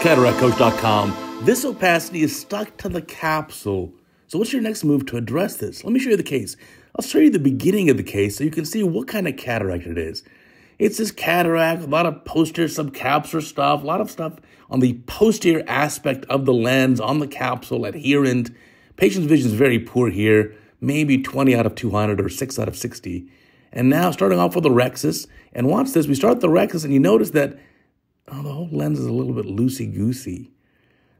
CataractCoach.com. This opacity is stuck to the capsule. So what's your next move to address this? Let me show you the case. I'll show you the beginning of the case so you can see what kind of cataract it is. It's this cataract, a lot of posterior subcapsular stuff, a lot of stuff on the posterior aspect of the lens, on the capsule, adherent. Patient's vision is very poor here, maybe 20 out of 200 or 6 out of 60. And now starting off with the rhexis, and watch this, we start the rhexis and you notice that the whole lens is a little bit loosey-goosey.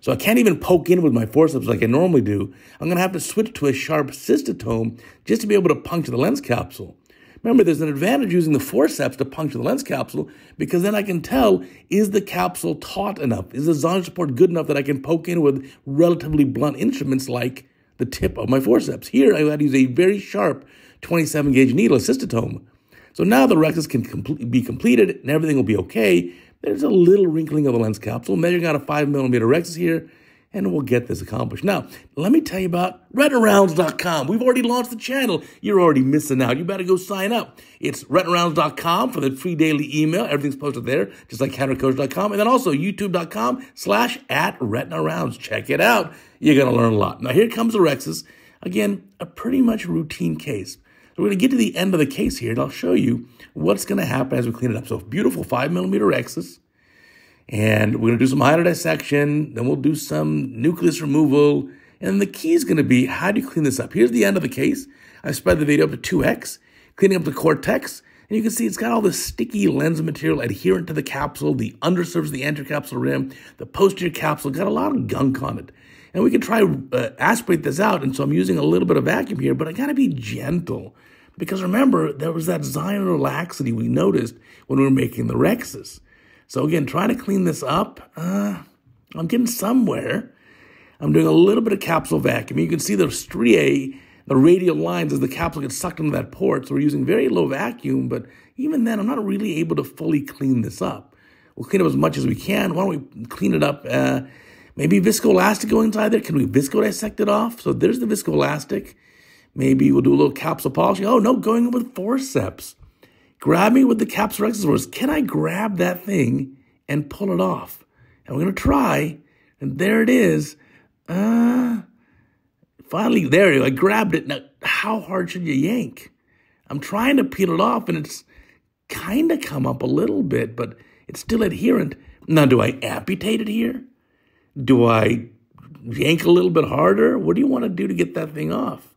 So I can't even poke in with my forceps like I normally do. I'm going to have to switch to a sharp cystotome just to be able to puncture the lens capsule. Remember, there's an advantage using the forceps to puncture the lens capsule because then I can tell, is the capsule taut enough? Is the zonular support good enough that I can poke in with relatively blunt instruments like the tip of my forceps? Here, I had to use a very sharp 27 gauge needle, a cystotome. So now the rhexis can be completed and everything will be okay. There's a little wrinkling of the lens capsule, measuring out a 5 millimeter rhexis here, and we'll get this accomplished. Now, let me tell you about retinarounds.com. We've already launched the channel. You're already missing out. You better go sign up. It's retinarounds.com for the free daily email. Everything's posted there, just like cataractcoach.com. And then also youtube.com slash at retinarounds. Check it out. You're going to learn a lot. Now, here comes the rhexis. Again, a pretty much routine case. We're going to get to the end of the case here, and I'll show you what's going to happen as we clean it up. So beautiful 5 millimeter rhexis. And we're going to do some hydro dissection. Then we'll do some nucleus removal. And the key is going to be, how do you clean this up? Here's the end of the case. I spread the video up to 2x, cleaning up the cortex. And you can see it's got all this sticky lens material adherent to the capsule, the undersurface of the anterior capsule rim, the posterior capsule, got a lot of gunk on it. And we can try uh, aspirate this out. And so I'm using a little bit of vacuum here, but I got to be gentle. Because remember, there was that zonular laxity we noticed when we were making the rhexis. So again, trying to clean this up, uh, I'm getting somewhere. I'm doing a little bit of capsule vacuum. You can see the striae, the radial lines as the capsule gets sucked into that port. So we're using very low vacuum, but even then, I'm not really able to fully clean this up. We'll clean up as much as we can. Why don't we clean it up? Uh, maybe viscoelastic go inside there. Can we visco dissect it off? So there's the viscoelastic. Maybe we'll do a little capsule polishing. Oh, no, going in with forceps. Grab me with the capsulorhexis forceps. Can I grab that thing and pull it off? And we're going to try. And there it is. Uh, finally, there, I grabbed it. Now, how hard should you yank? I'm trying to peel it off, and it's kind of come up a little bit, but it's still adherent. Now, do I amputate it here? Do I yank a little bit harder? What do you want to do to get that thing off?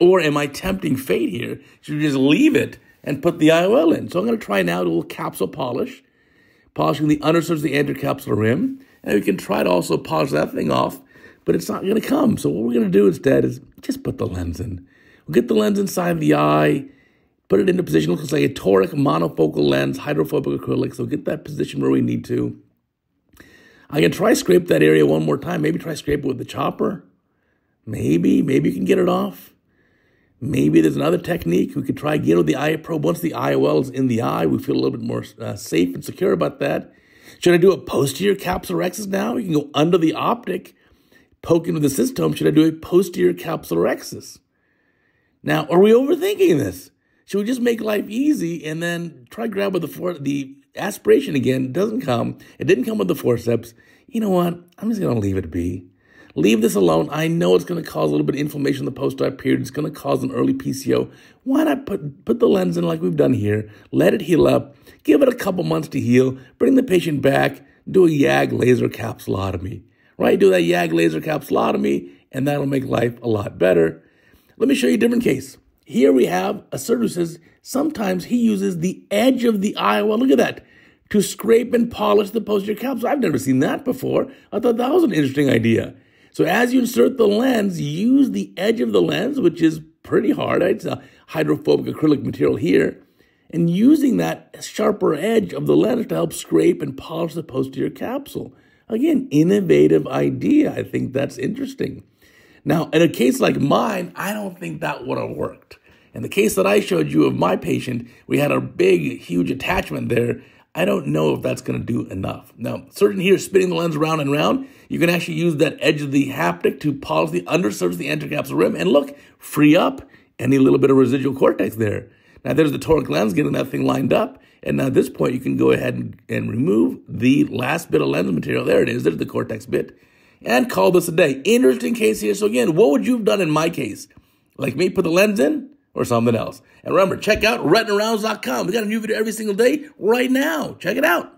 Or am I tempting fate here? Should we just leave it and put the IOL in. So I'm going to try now a little capsule polish, polishing the undersurface of the anterocapsular rim. And we can try to also polish that thing off, but it's not going to come. So what we're going to do instead is just put the lens in. We'll get the lens inside the eye, put it into position. It looks like a toric monofocal lens, hydrophobic acrylic. So get that position where we need to. I can try scrape that area one more time. Maybe try scrape it with the chopper. Maybe, maybe you can get it off. Maybe there's another technique. We could try get with the eye probe. Once the IOL is in the eye, we feel a little bit more uh, safe and secure about that. Should I do a posterior capsular now? You can go under the optic, poke into the cystotome. Should I do a posterior capsular rhexis? Now, are we overthinking this? Should we just make life easy and then try grab with the for- the aspiration again? It doesn't come. It didn't come with the forceps. You know what? I'm just gonna leave it be. Leave this alone. I know it's to cause a little bit of inflammation in the post-op period. It's to cause an early PCO. Why not put, put the lens in like we've done here? Let it heal up. Give it a couple months to heal. Bring the patient back. Do a YAG laser capsulotomy. Right? Do that YAG laser capsulotomy, and that'll make life a lot better. Let me show you a different case. Here we have a surgeon says sometimes he uses the edge of the eye. Well, look at that. To scrape and polish the posterior capsule. I've never seen that before. I thought that was an interesting idea. So as you insert the lens, use the edge of the lens, which is pretty hard. It's a hydrophobic acrylic material here. And using that sharper edge of the lens to help scrape and polish the posterior capsule. Again, innovative idea. I think that's interesting. Now, in a case like mine, I don't think that would have worked. In the case that I showed you of my patient, we had a big, huge attachment there I don't know if that's going to do enough. Now, surgeon here spinning the lens round and round, you can actually use that edge of the haptic to polish the undersurface of the anterocapsular rim and look, free up any little bit of residual cortex there. Now, there's the toric lens getting that thing lined up. And now at this point, you can go ahead and, and remove the last bit of lens material. There it is. There's the Cortex bit. And call this a day. Interesting case here. So again, what would you have done in my case? Like me, put the lens in or something else? And remember, check out retinarounds.com. We got a new video every single day right now. Check it out.